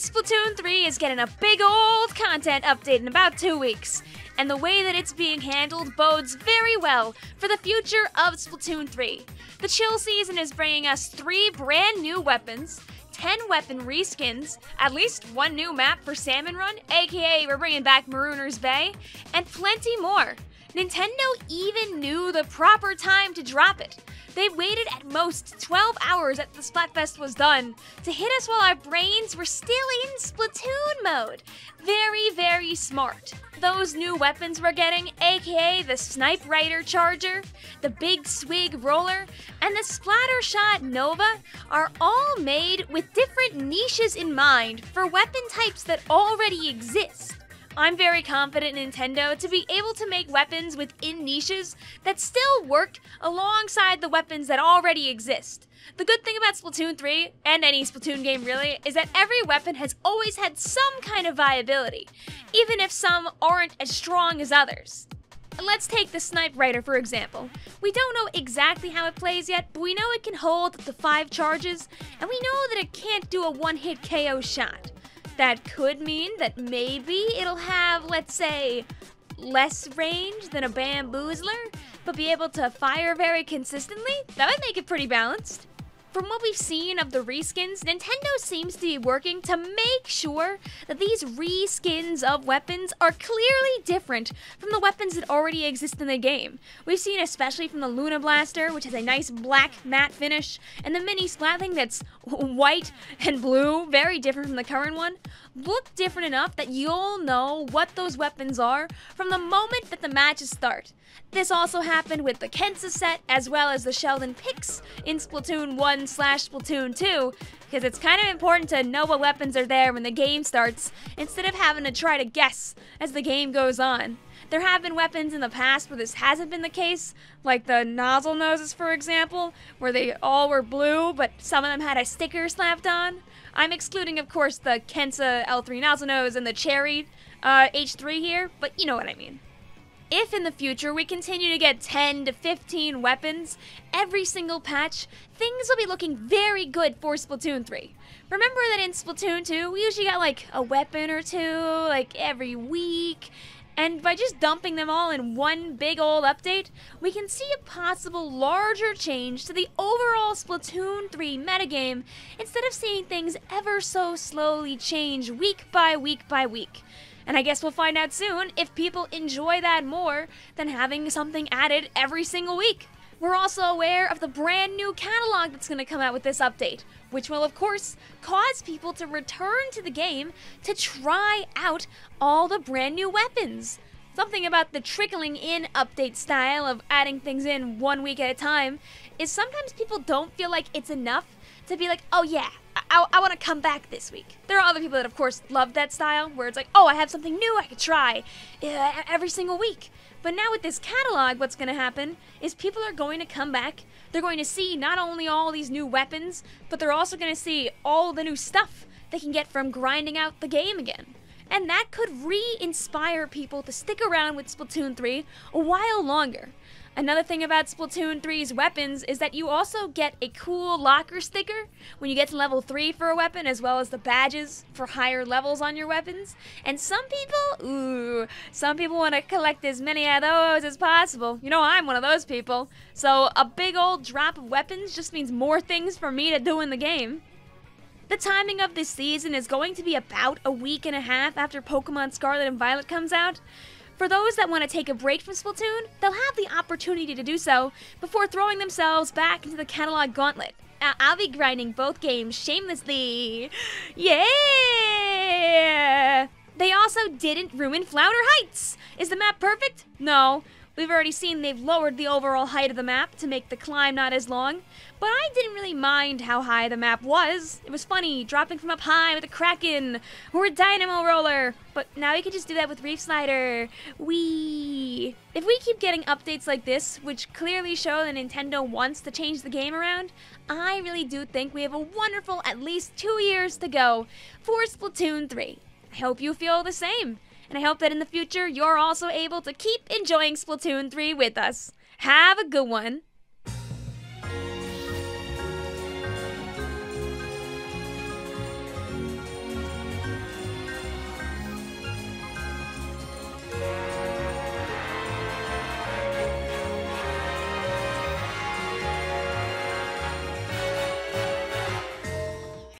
Splatoon 3 is getting a big old content update in about two weeks, and the way that it's being handled bodes very well for the future of Splatoon 3. The chill season is bringing us three brand new weapons, 10 weapon reskins, at least one new map for Salmon Run, aka we're bringing back Marooner's Bay, and plenty more. Nintendo even knew the proper time to drop it. They waited at most 12 hours after the Splatfest was done to hit us while our brains were still in Splatoon mode. Very, very smart. Those new weapons we're getting, aka the Snipewriter Charger, the Big Swig Roller, and the Splattershot Nova, are all made with different niches in mind for weapon types that already exist. I'm very confident in Nintendo to be able to make weapons within niches that still work alongside the weapons that already exist. The good thing about Splatoon 3, and any Splatoon game really, is that every weapon has always had some kind of viability, even if some aren't as strong as others. Let's take the Snipewriter for example. We don't know exactly how it plays yet, but we know it can hold the 5 charges, and we know that it can't do a one-hit KO shot. That could mean that maybe it'll have, let's say, less range than a bamboozler, but be able to fire very consistently? That would make it pretty balanced. From what we've seen of the reskins, Nintendo seems to be working to make sure that these reskins of weapons are clearly different from the weapons that already exist in the game. We've seen especially from the Luna Blaster, which has a nice black matte finish, and the Mini Splatling that's white and blue, very different from the current one, look different enough that you'll know what those weapons are from the moment that the matches start. This also happened with the Kensa set as well as the Sheldon picks in Splatoon 1 slash Splatoon 2, because it's kind of important to know what weapons are there when the game starts instead of having to try to guess as the game goes on. There have been weapons in the past where this hasn't been the case, like the Nozzlenoses, for example, where they all were blue, but some of them had a sticker slapped on. I'm excluding, of course, the Kensa L3 Nozzlenose and the Cherry uh, H3 here, but you know what I mean if in the future we continue to get 10 to 15 weapons every single patch, things will be looking very good for Splatoon 3. Remember that in Splatoon 2, we usually got like a weapon or two, like every week, and by just dumping them all in one big old update, we can see a possible larger change to the overall Splatoon 3 metagame instead of seeing things ever so slowly change week by week by week. And I guess we'll find out soon if people enjoy that more than having something added every single week. We're also aware of the brand new catalog that's going to come out with this update, which will, of course, cause people to return to the game to try out all the brand new weapons. Something about the trickling in update style of adding things in one week at a time is sometimes people don't feel like it's enough to be like, oh yeah, I, I want to come back this week. There are other people that, of course, love that style, where it's like, oh, I have something new I could try uh, every single week. But now with this catalog, what's going to happen is people are going to come back. They're going to see not only all these new weapons, but they're also going to see all the new stuff they can get from grinding out the game again. And that could re inspire people to stick around with Splatoon 3 a while longer. Another thing about Splatoon 3's weapons is that you also get a cool locker sticker when you get to level 3 for a weapon, as well as the badges for higher levels on your weapons. And some people, ooh, some people want to collect as many of those as possible. You know, I'm one of those people. So a big old drop of weapons just means more things for me to do in the game. The timing of this season is going to be about a week and a half after Pokemon Scarlet and Violet comes out. For those that want to take a break from Splatoon, they'll have the opportunity to do so before throwing themselves back into the catalog gauntlet. I'll be grinding both games shamelessly. Yeah! They also didn't ruin Flounder Heights. Is the map perfect? No. We've already seen they've lowered the overall height of the map to make the climb not as long, but I didn't really mind how high the map was. It was funny, dropping from up high with a Kraken or a Dynamo Roller, but now you can just do that with Reefslider. Wee! If we keep getting updates like this, which clearly show that Nintendo wants to change the game around, I really do think we have a wonderful at least two years to go for Splatoon 3. I hope you feel the same and I hope that in the future you're also able to keep enjoying Splatoon 3 with us. Have a good one.